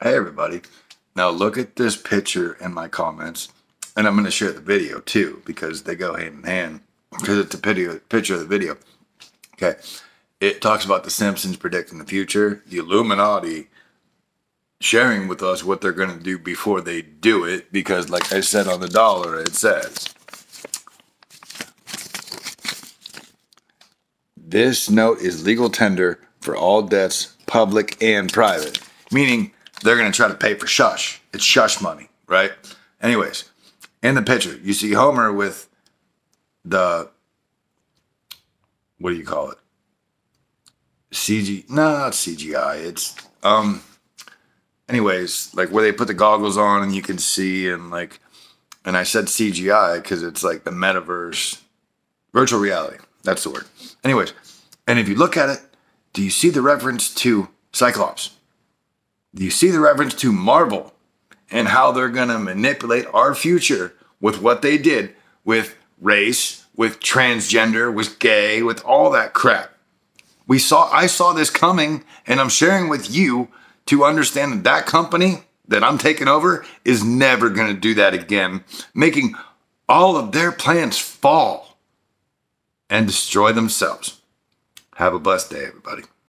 Hey, everybody. Now look at this picture in my comments, and I'm going to share the video too because they go hand in hand because it's a picture of the video. Okay. It talks about the Simpsons predicting the future, the Illuminati sharing with us what they're going to do before they do it because, like I said on the dollar, it says this note is legal tender for all debts, public and private, meaning they're going to try to pay for shush. It's shush money, right? Anyways, in the picture, you see Homer with the what do you call it? CG? No, not CGI. It's um. Anyways, like where they put the goggles on and you can see and like, and I said CGI because it's like the metaverse, virtual reality. That's the word. Anyways, and if you look at it, do you see the reference to Cyclops? You see the reference to Marvel and how they're going to manipulate our future with what they did with race, with transgender, with gay, with all that crap? We saw I saw this coming and I'm sharing with you to understand that that company that I'm taking over is never going to do that again, making all of their plans fall and destroy themselves. Have a blessed day, everybody.